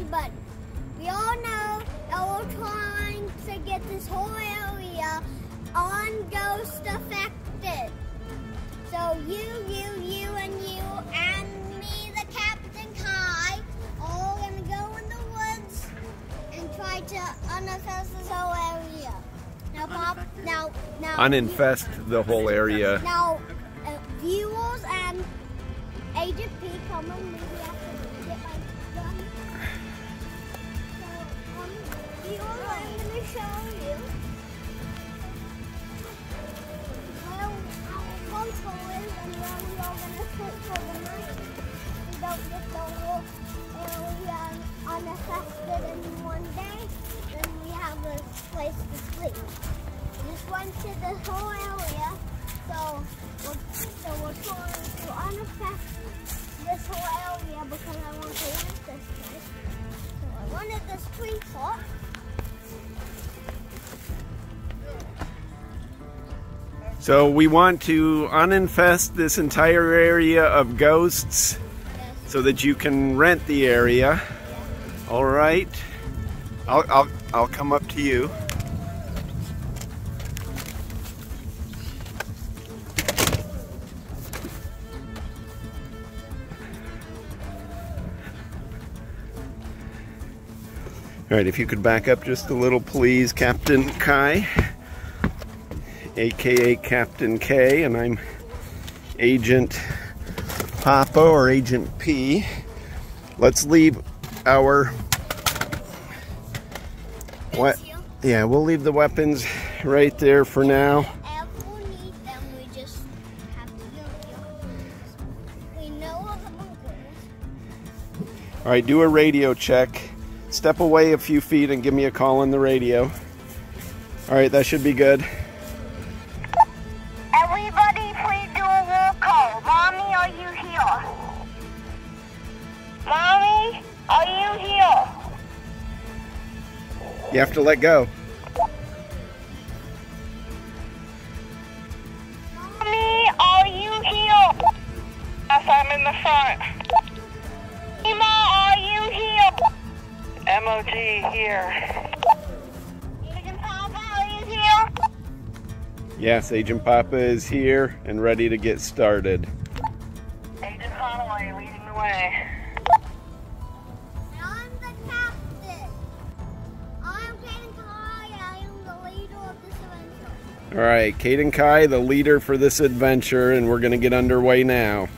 story, but we all know that we're trying to get this whole area on ghost affected. So you, you, you, and you, and me, the Captain Kai, all gonna go in the woods and try to uninfest this whole area. Now, Pop, now, now. Uninfest the whole area. Now, uh, viewers and Agent P come and maybe I'm gonna show and we are gonna sit for the night. We don't the in one day, then we have a place to sleep. We just went to the whole area, so so we're to this whole area because I want to rent this place. So I wanted this tree pot. So we want to uninfest this entire area of ghosts so that you can rent the area. All right. I'll, I'll, I'll come up to you. All right, if you could back up just a little, please, Captain Kai, aka Captain K, and I'm Agent Papa or Agent P. Let's leave our what? Yeah, we'll leave the weapons right there for now. If we need them, we just have to use them. We know of the bunkers. All right, do a radio check. Step away a few feet and give me a call on the radio. All right, that should be good. You have to let go. Mommy, are you here? Yes, I'm in the front. Emma, are you here? MOG here. Agent Papa, are you here? Yes, Agent Papa is here and ready to get started. All right, and Kai, the leader for this adventure, and we're going to get underway now.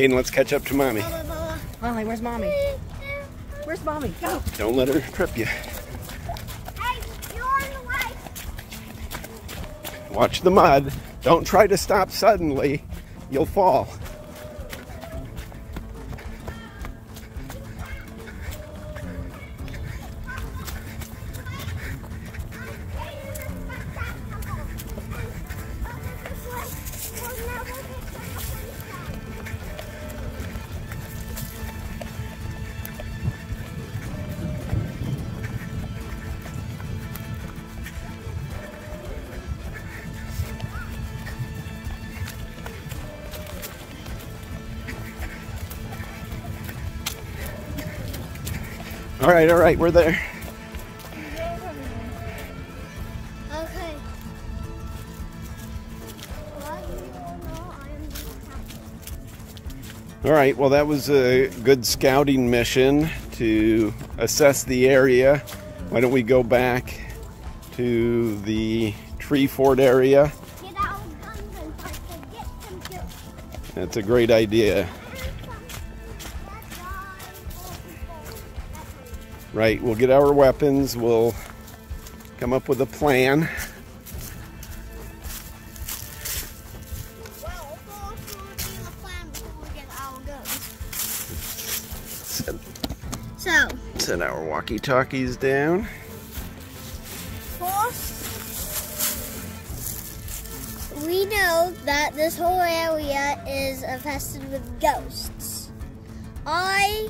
Cayden, let's catch up to mommy. Molly, where's mommy? Where's mommy? Go. Don't let her trip you. Hey, you're in the way. Watch the mud. Don't try to stop suddenly. You'll fall. Right, all right, we're there. Okay. Well, you all know I am the captain. All right, well, that was a good scouting mission to assess the area. Why don't we go back to the tree fort area? Get our guns and try to get them. That's a great idea. right? We'll get our weapons, we'll come up with a plan. So, send our walkie talkies down. First, we know that this whole area is infested with ghosts. I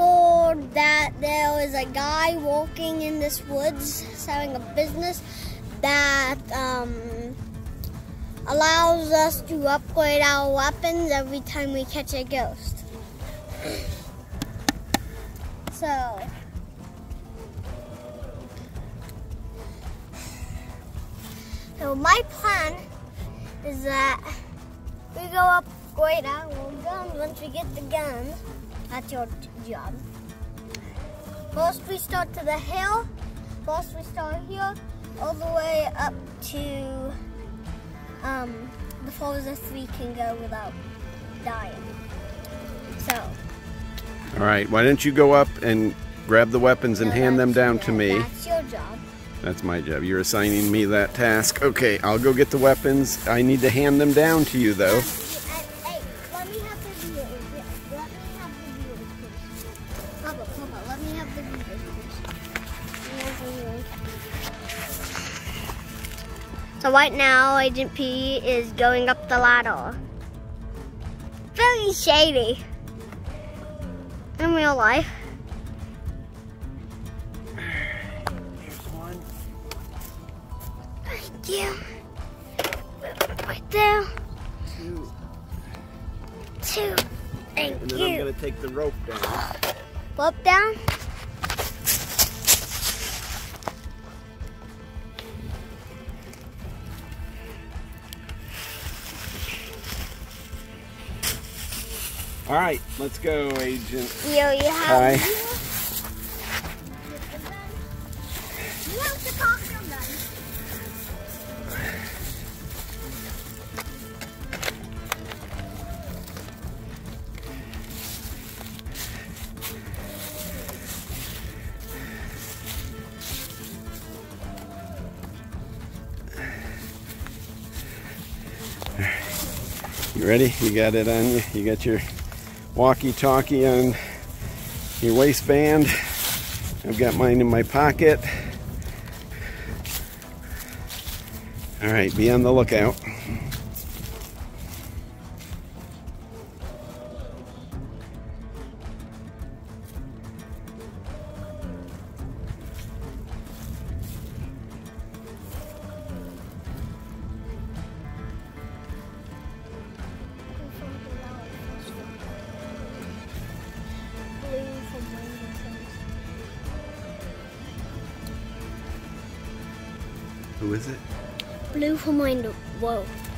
heard that there was a guy walking in this woods having a business that um, allows us to upgrade our weapons every time we catch a ghost. So, so my plan is that we go upgrade our guns once we get the guns. That's your job. First we start to the hill. First we start here, all the way up to um, the furthest we can go without dying. So, All right, why don't you go up and grab the weapons and so hand them down to me? That's your job. That's my job. You're assigning me that task. Okay, I'll go get the weapons. I need to hand them down to you, though. Right now, Agent P is going up the ladder. Very shady. In real life. Thank you. Right there. Two. Thank And then you. I'm going to take the rope down. Flip down. All right, let's go, Agent. You, you have. Hi. You have to talk to them. You ready? You got it on you? You got your walkie-talkie on your waistband. I've got mine in my pocket. All right, be on the lookout.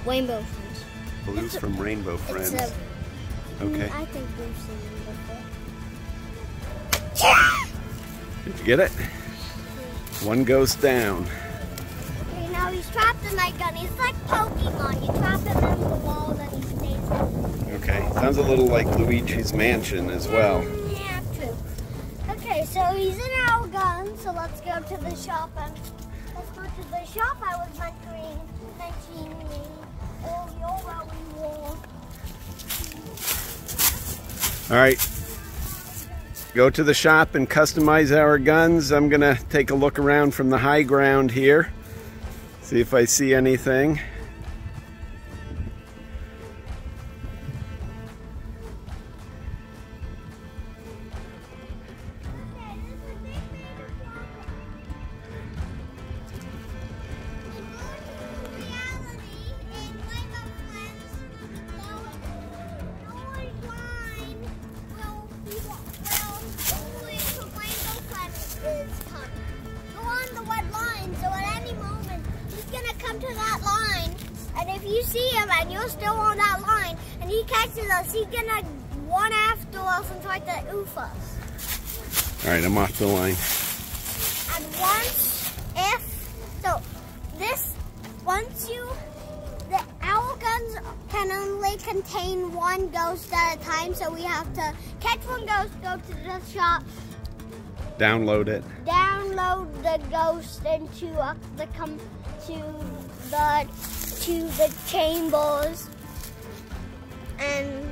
Rainbow Friends. Blue It's a- from Rainbow Friends. A, Okay. I think seen them before. Did you get it? One ghost down. Okay, now he's trapped in that gun. He's like Pokemon. You trap him in the wall, then he stays. Okay. Sounds a little like Luigi's Mansion as well. Yeah, true. Okay, so he's in our gun, so let's go to the shop and let's go to the shop I was mentioning mentioning All right. Go to the shop and customize our guns. I'm to take a look around from the high ground here. See if I see anything. All right, I'm off the line. And once, if, so this, once you, the owl guns can only contain one ghost at a time, so we have to catch one ghost, go to the shop, Download it. download the ghost into uh, the com, to the to the chambers, and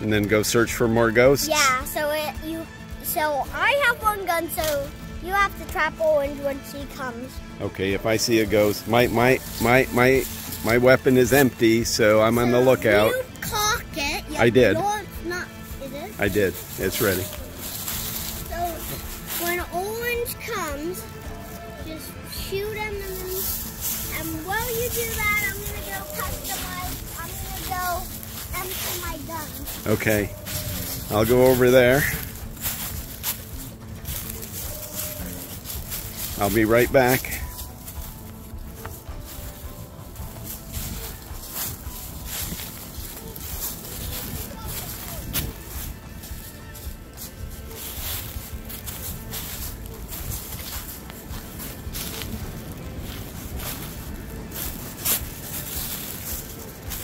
And then go search for more ghosts. yeah, so it you So I have one gun, so you have to trap Orange when she comes. Okay, if I see a ghost, my my my my my weapon is empty, so I'm on the lookout. You cock it. I did. No, it's not. Is it? I did. It's ready. Okay. I'll go over there. I'll be right back.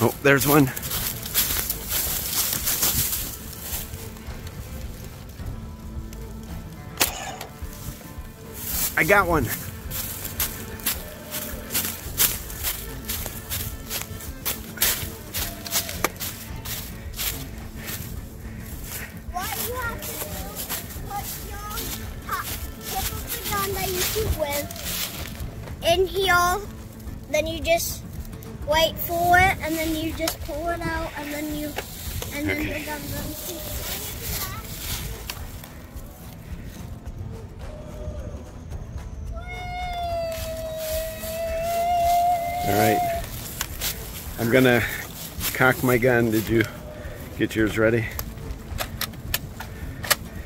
Oh, there's one. You have to do is put your top tip gun that you shoot with in here. Then you just wait for it, and then you just pull it out, and then you, and then Okay. the gun All right. I'm gonna cock my gun. Did you get yours ready?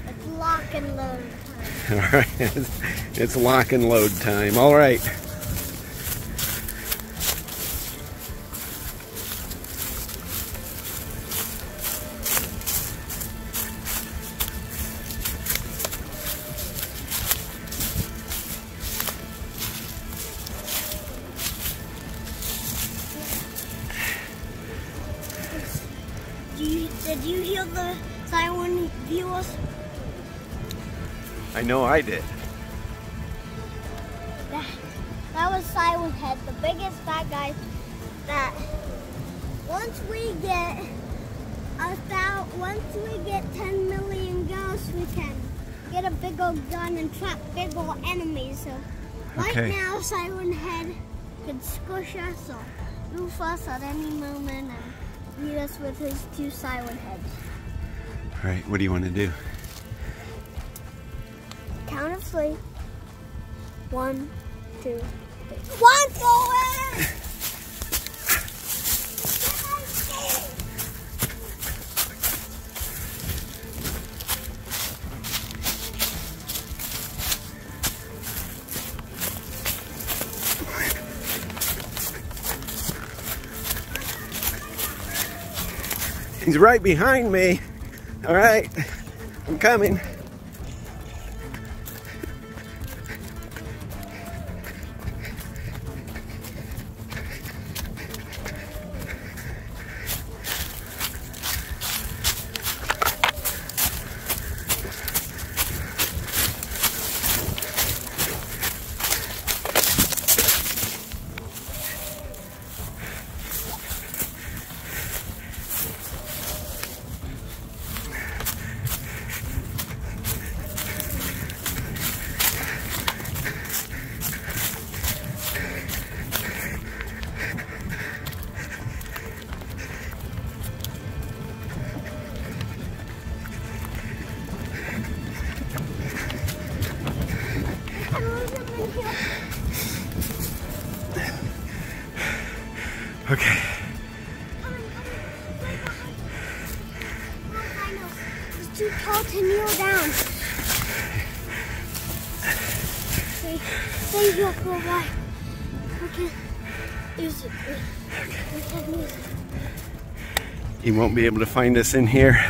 It's lock and load. Time. All right. It's lock and load time. All right. Once we get a thou, once we get 10 million ghosts, we can get a big old gun and trap big old enemies. So right Okay. now, Siren Head could squish us or roof us at any moment and meet us with his two Siren Heads. All right. What do you want to do? Count of three. One, two, three. One forward! He's right behind me. All right. I'm coming. Okay. Use it. We can use it. He won't be able to find us in here.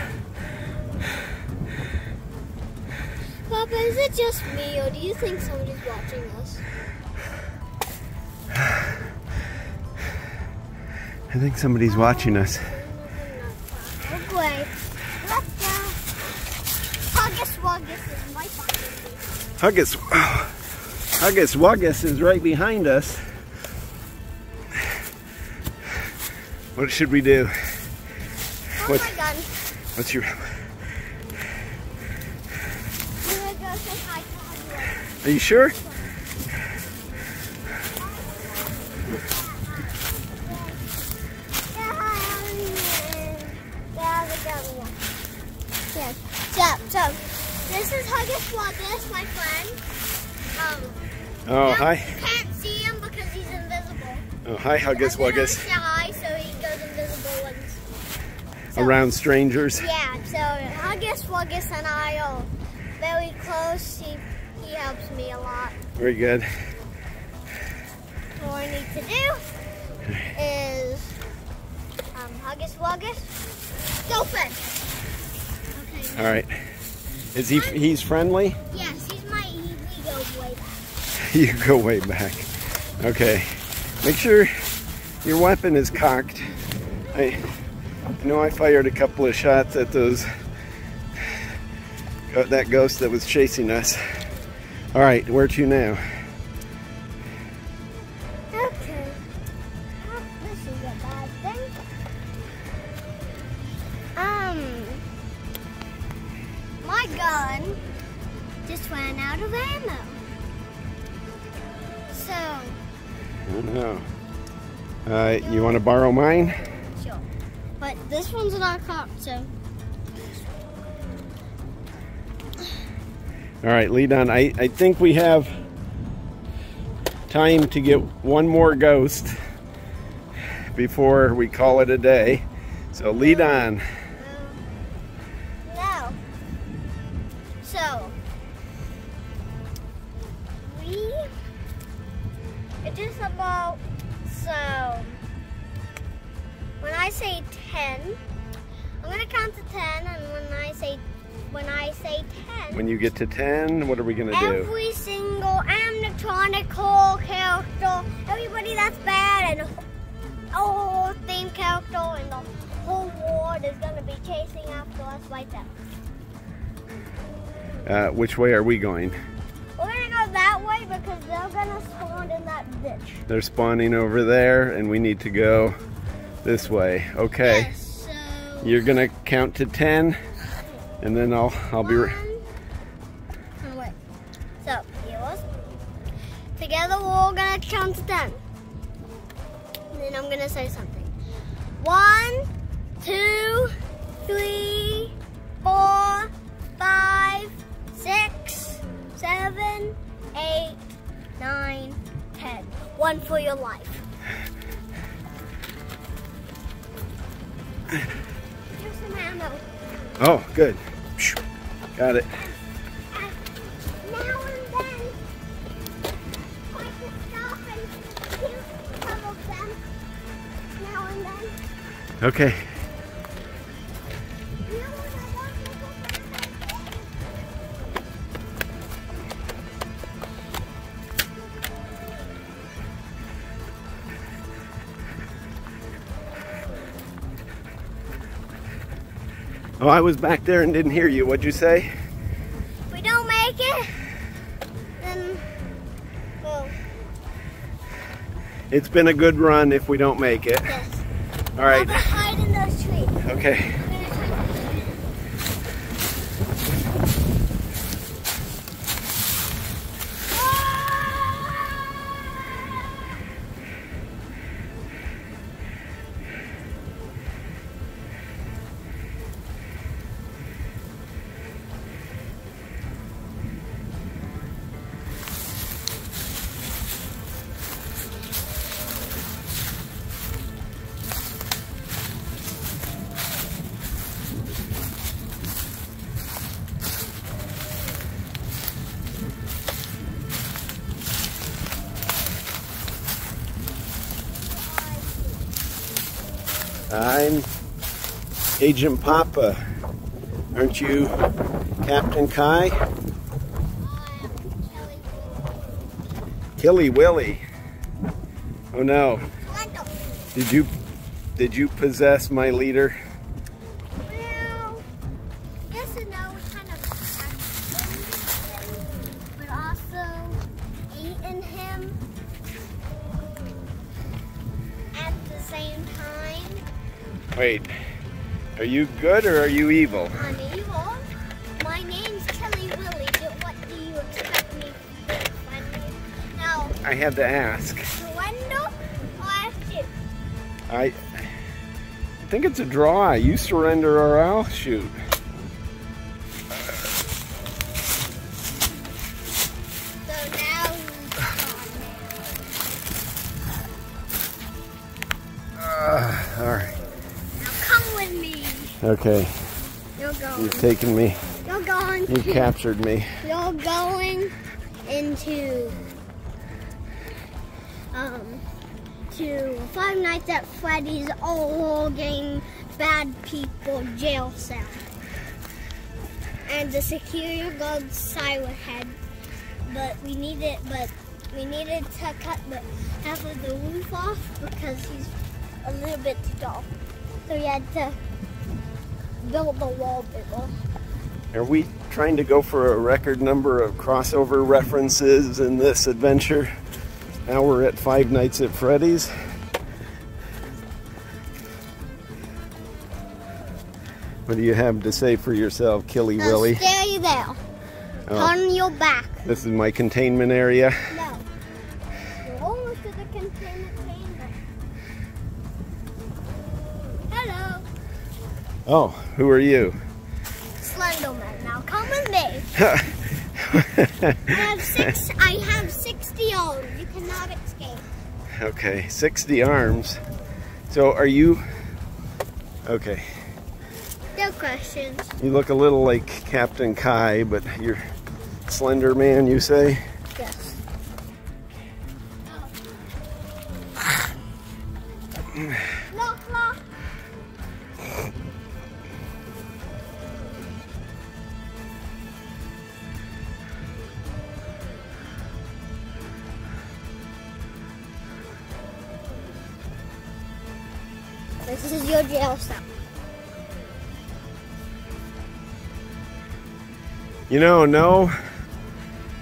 Papa, is it just me, or do you think somebody's watching us? I think somebody's watching us. Okay. Let's go. Huggus Wuggus is right behind me. Huggus, Huggus Wuggus is right behind us. What should we do? Oh What? my gun. What's your? go say hi to Huggy Are you sure? Yes. So, so this is Huggus Wuggus, my friend. Um, Oh, hi. You can't see him because he's invisible. Oh, hi, Huggus And so- Around strangers. Yeah, so Huggus Wuggus and I are very close. He, he helps me a lot. Very good. All I need to do is um, Huggus Wuggus, go fish. Okay. All right. Is he? He's friendly. Yes, he's my he, we go way back. You go way back. Okay. Make sure your weapon is cocked. I, I know I fired a couple of shots at those uh, that ghost that was chasing us. All right, where to now? Okay. This is a bad thing. Um, my gun just ran out of ammo. So, I don't know. Uh, you want to borrow mine? This one's not cocked, so. All right, lead on. I, I think we have time to get one more ghost before we call it a day. So lead on. 10, what are we going to do? every single animatronical character, everybody that's bad, and a whole theme character, and the whole world is going to be chasing after us right there. Uh, which way are we going? We're gonna go that way because they're gonna spawn in that ditch. They're spawning over there, and we need to go this way. Okay. Yes, so You're going to count to 10, and then I'll, I'll be... gonna say something. One, two, three, four, five, six, seven, eight, nine, ten. One for your life. Here's some ammo. oh, good. Got it. Now back? Oh, I was back there and didn't hear you. What'd you say? If we don't make it, then well, It's been a good run if we don't make it. yes. All right. I'm gonna hide in those trees. Okay. I'm Agent Papa. Aren't you Captain Kai? Killy Willy. Oh no. Did you did you possess my leader? Are you good or are you evil? I'm evil. My name's Kelly Willie. What do you expect me to? Now, I had to ask. Surrender or? I think it's a draw. You surrender or I'll shoot. Okay. You're going. You've taken me. You're going. You've to- captured me. You're going into um to Five Nights at Freddy's old game bad people jail cell. And the security guard's siren head. But we needed but we needed to cut the half of the roof off because he's a little bit too tall. So we had to the wall bigger. Are we trying to go for a record number of crossover references in this adventure? Now we're at Five Nights at Freddy's. What do you have to say for yourself, Killy Now Willy? stay there. Oh, Turn your back. this is my containment area. Oh, who are you? Slenderman. Now come with me. I have six I have sixty arms. You cannot escape. okay, 60 arms. So are you. Okay, No questions. you look a little like Captain Kai, but you're Slender Man, you say? This is your jail cell. You know, no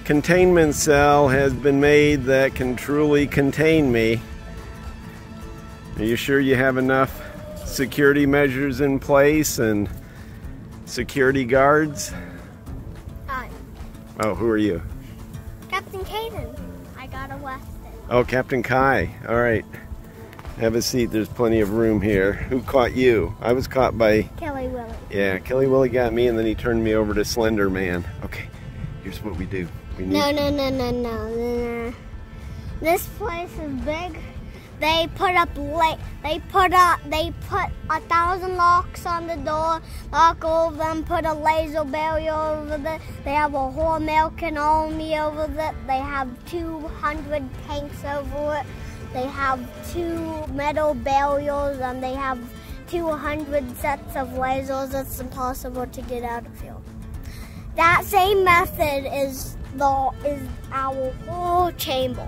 containment cell has been made that can truly contain me. Are you sure you have enough security measures in place and security guards? Hi, Oh, who are you? Captain Cayden. I got arrested. Oh, Captain Kai. All right. Have a seat. There's plenty of room here. Who caught you? I was caught by, Kelly Willie. yeah, Kelly Willie got me and then he turned me over to Slender Man. Okay, here's what we do. We need, No, no, no, no, no, no. This place is big. They put up la- They put up. They put a thousand locks on the door. Lock all of them. Put a laser barrier over there. They have a whole American army over there. They have 200 tanks over it. They have two metal barriers and they have 200 sets of lasers. It's impossible to get out of here. That same method is the is our whole chamber.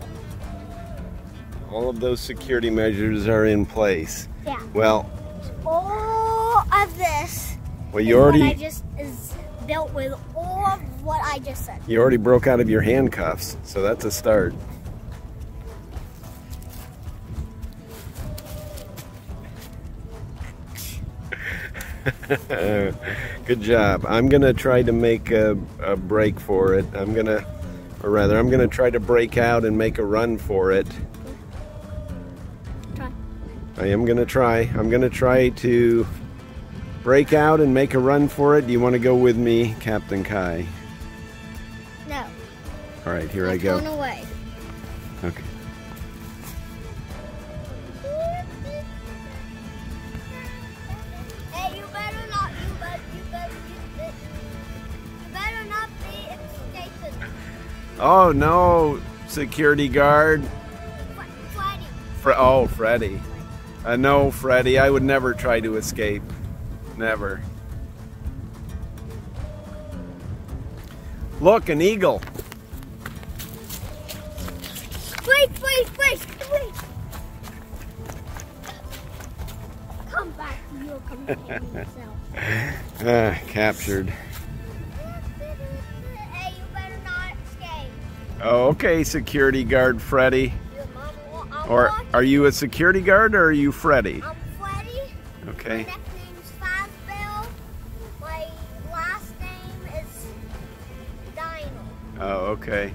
all of those security measures are in place. Yeah. Well, All of this well, you what I just is built with all of what I just said. you already broke out of your handcuffs, so that's a start. Good job. I'm gonna try to make a, a break for it. I'm gonna, or rather, I'm gonna try to break out and make a run for it. Try. I am gonna try. I'm gonna try to break out and make a run for it. Do you want to go with me, Captain Kai? No. All right, here I Turn go. away. Okay. Oh no, security guard. Fre- Freddy. Fre- oh, Freddy. Uh, no, Freddy. I would never try to escape. Never. Look, an eagle. Wait, wait, wait, wait. Come back to your companion self. Ah, captured. Oh, okay, security guard Freddy. Your mom will- I'm Or are you a security guard or are you Freddy? I'm Freddy. My Okay. nickname's. My last name is Dino. Oh, okay.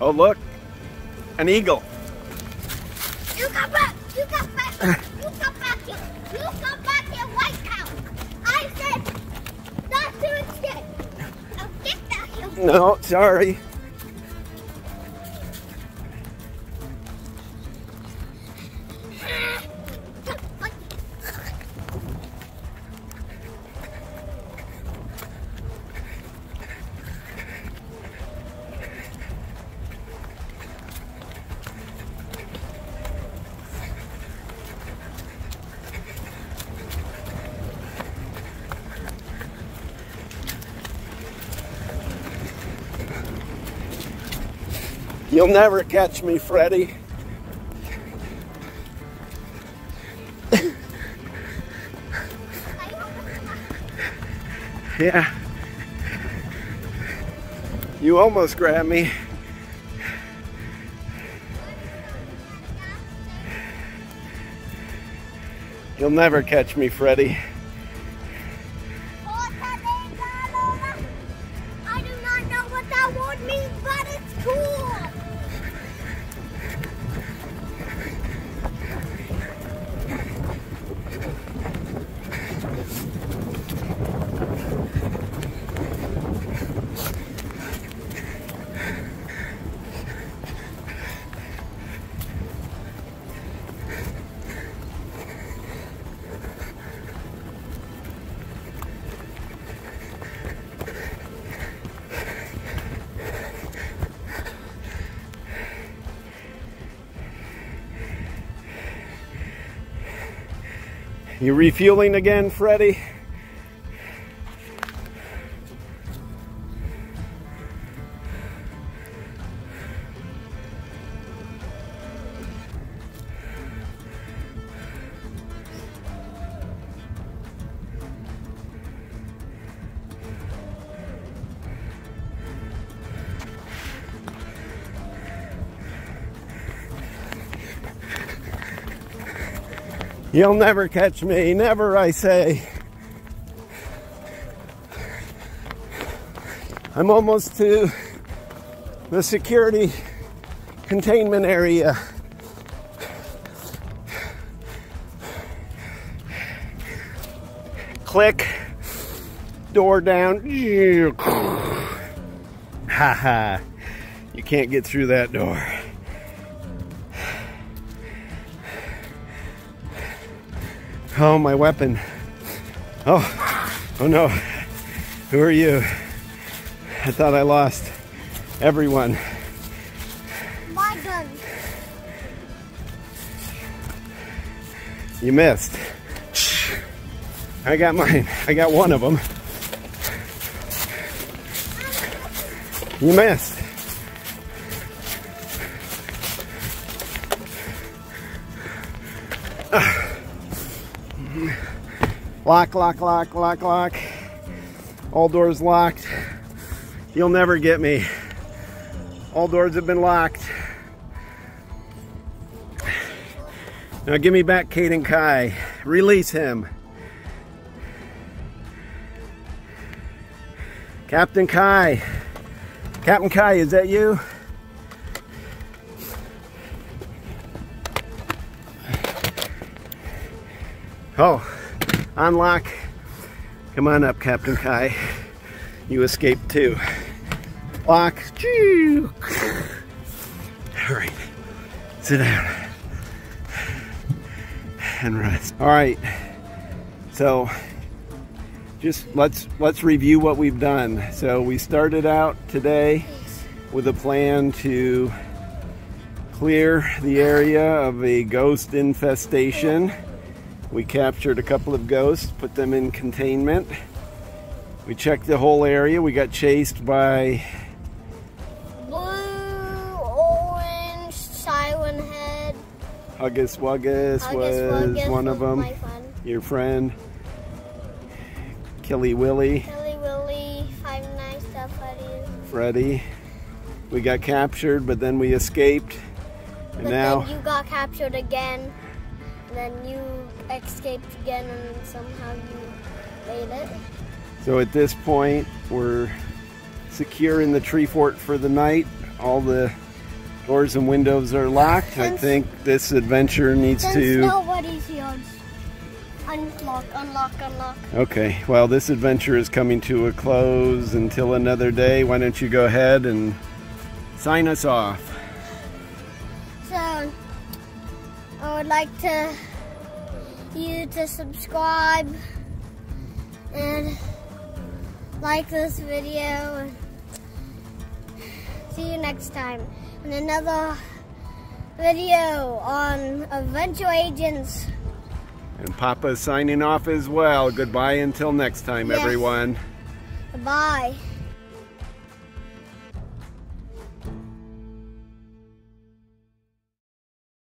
Oh, look. An eagle. You come back! You come back! You come back here! You come back here right now! I said not to escape! Now get back here! No, sorry. You'll never catch me, Freddy. Yeah. You almost grabbed me. You'll never catch me, Freddy. Refueling again, Freddy? You'll never catch me, never, I say. I'm almost to the security containment area. Click, door down. Ha ha, you can't get through that door. Oh, my weapon. Oh, oh no. Who are you? I thought I lost everyone. My gun. You missed. I got mine. I got one of them. You missed. Lock, lock, lock, lock, lock. All doors locked. You'll never get me. All doors have been locked. Now give me back Cayden Kai. Release him. Captain Kai. Captain Kai, is that you? Oh, unlock. Come on up, Captain Kai. You escaped too. Lock. Choo. All right, sit down and rest. All right, so just let's let's review what we've done. So we started out today with a plan to clear the area of a ghost infestation. We captured a couple of ghosts, put them in containment. We checked the whole area. We got chased by Blue, orange, siren head. Huggus Wuggus Huggus was Wuggus one of them. Friend. Your friend, Killy Willy, Kelly Willy, Five Nights at Freddy's. Freddy. We got captured, but then we escaped. And But now, then you got captured again. And then you escaped again, and somehow you made it. so at this point, we're secure in the tree fort for the night. All the Doors and windows are locked. I think this adventure needs to. nobody's here, unlock, unlock, unlock. Okay, well, this adventure is coming to a close until another day. Why don't you go ahead and sign us off? Would like to you to subscribe and like this video. And see you next time in another video on Adventure Agents. And Papa's signing off as well. Goodbye until next time, Yes. everyone. Bye.